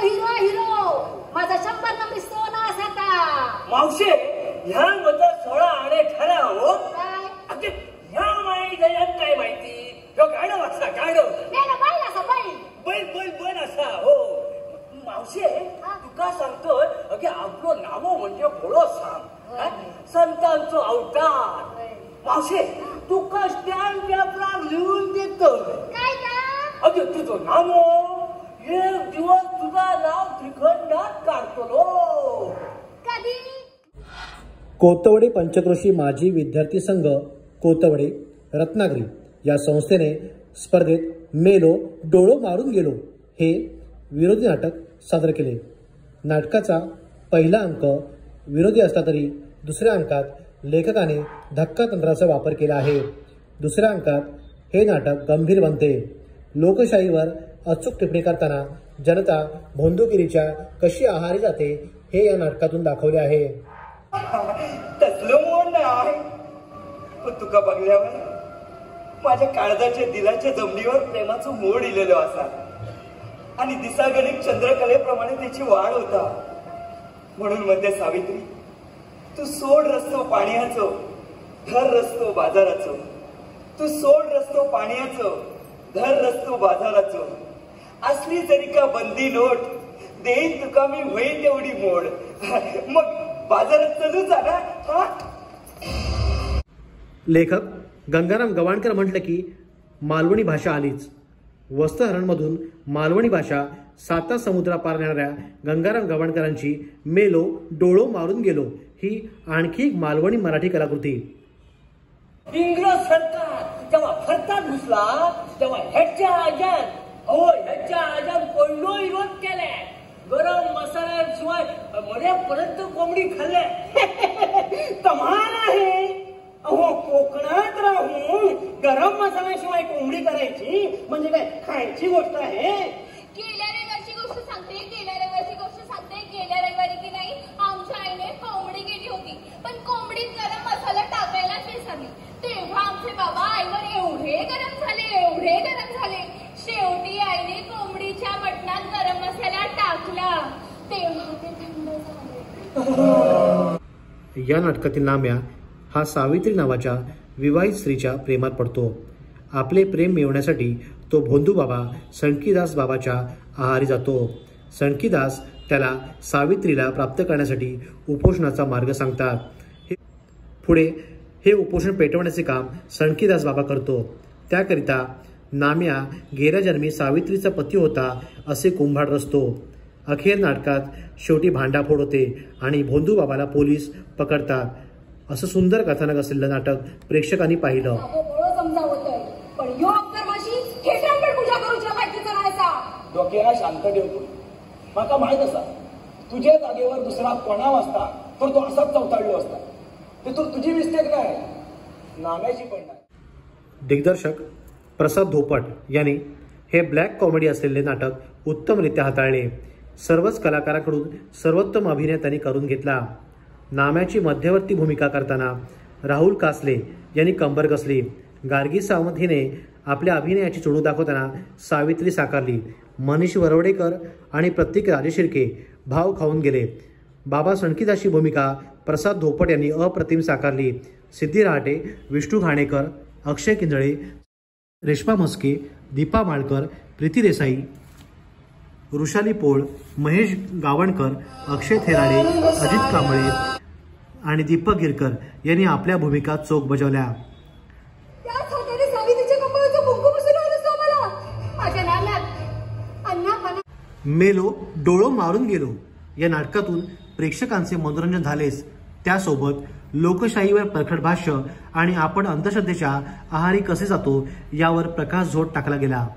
Hero hero. माझा शंभर number सोना असाता मावशे ह्या मधला सोळा आणि खरा हो? अगे ह्या माई जयात काय माहिती? असा गाडव नाही ना बाई असा बाई बैल बैल बैल असा हो? मावशे तुका सांगतोय अगे आपलो नाव म्हणजे सांग. हा? संतांचो अवतार. मावशे तुका स्टॅम्प पेपरार लिहून देतो काय? अगे तुझं नाव एक दिवस तुझा नाव त्रिखंडात काढतो कधी? कोतवडे पंचक्रोशी माजी विद्यार्थी संघ कोतवडे रत्नागिरी या संस्थेने स्पर्धेत मेलो डोळो मारून गेलो. हे विरोधी नाटक सादर केले. नाटकाचा पहिला अंक विरोधी असला तरी दुसऱ्या अंकात लेखकाने धक्का तंत्राचा वापर केला आहे. दुसऱ्या अंकात हे नाटक गंभीर बनते. लोकशाहीवर अचूक टिप्पणी करताना जनता भोंदूगिरीच्या कशी आहारी जाते हे या नाटकातून दाखवले आहे. तसलं मोड नाही पण तुका बघल्यावर माझ्या काळजाच्या दिलाच्या जमिनीवर प्रेमाचं मोड इलेलो असा. आणि दिसागणिक चंद्रकलेप्रमाणे त्याची वाढ होता. म्हणून म्हणते सावित्री तू सोड रस्तो पाण्याचो थर रस्तो बाजाराचो. तू सोड रस्तो पाण्याचो धर रस्तो बाजाराचो. असली जरी का बंदी नोट देईन तुका मी होईल तेवढी मोड. मग बाजारात चलू ना हा? लेखक गंगाराम गवाणकर म्हटलं की मालवणी भाषा आलीच. वस्त्रहरणमधून मालवणी भाषा साता समुद्रापार नेणाऱ्या गंगाराम गवाणकरांची मेलो डोळो मारून गेलो. ही आणखी एक मालवणी मराठी कलाकृती. इंग्रज सरकार जेव्हा फरता घुसला तेव्हा ह्याच्या आजान हो ह्याच्या आजान पडलो विरोध केले गरम मसाल्याशिवाय मर्यापर्यंत कोंबडी खाल्ले कमाल आहे. अहो कोकणात राहून गरम मसाल्याशिवाय कोंबडी करायची म्हणजे काय खायची गोष्ट आहे गेल्या रविवारची गोष्ट सांगते गेल्या रविवारची गोष्ट सांगते गेल्या रविवारी की नाही आमच्या आईने कोंबडी केली होती पण कोंबडीत गरम मसाला टाकायलाच विसरली तेव्हा आमचे बाबा आईवर एवढे गरम झाले एवढे गरम झाले शेवटी आईने कोंबडीच्या मटणात गरम मसाला टाकला तेव्हा ते थंड झाले या नाटकातील नाम्या हा सावित्री नावाच्या विवाहित स्त्रीच्या प्रेमात पडतो. आपले प्रेम मिळवण्यासाठी तो भोंदूबाबा सणकीदास बाबाच्या आहारी जातो. सणकीदास त्याला सावित्रीला प्राप्त करण्यासाठी उपोषणाचा मार्ग सांगतात. हे- पुढे हे उपोषण पेटवण्याचे काम सणकीदास बाबा करतो. त्याकरिता नाम्या गेल्या जन्मी सावित्रीचा पती होता असे कुंभाड रचतो. अखेर नाटकात शेवटी भांडाफोड होते आणि भोंदूबाबाला पोलीस पकडतात. असं सुंदर कथानक असलेलं नाटक प्रेक्षकांनी पाहिलं. डोक्याला शांत ठेवतो माका माहीत असा तुझ्या जागेवर दुसरा कोणाव असता तर तो असाच चौताळलो असता. ते तू तुझी मिस्टेक नाही. नाम्याची पण नाही. दिग्दर्शक प्रसाद धोपट यांनी हे ब्लॅक कॉमेडी असलेले नाटक उत्तमरित्या हाताळले. सर्वच कलाकारांकडून सर्वोत्तम अभिनय त्यांनी करून घेतला. नाम्याची मध्यवर्ती भूमिका करताना राहुल कासले यांनी कंबर कसली गार्गी सावंत हिने आपल्या अभिनयाची चुणू दाखवताना सावित्री साकारली. मनीष वरवडेकर आणि प्रतीक राजेशिर्के भाव खाऊन गेले. बाबा सणकीदाशी भूमिका प्रसाद धोपट यांनी अप्रतिम साकारली. सिद्धी रहाटे विष्णू घाणेकर अक्षय किंजळे रेश्मा म्हस्के दीपा माळकर प्रीती देसाई ऋषाली पोळ महेश गावणकर अक्षय थेराडे अजित कांबळे आणि दीपक गिरकर यांनी आपल्या भूमिका चोख बजावल्या. मला. डोळो मारून गेलो. या नाटकातून प्रेक्षकांचे मनोरंजन झालेच. त्यासोबत लोकशाहीवर प्रखट भाष्य आणि आपण अंधश्रद्धेच्या आहारी कसे जातो यावर प्रकाश झोत टाकला गेला.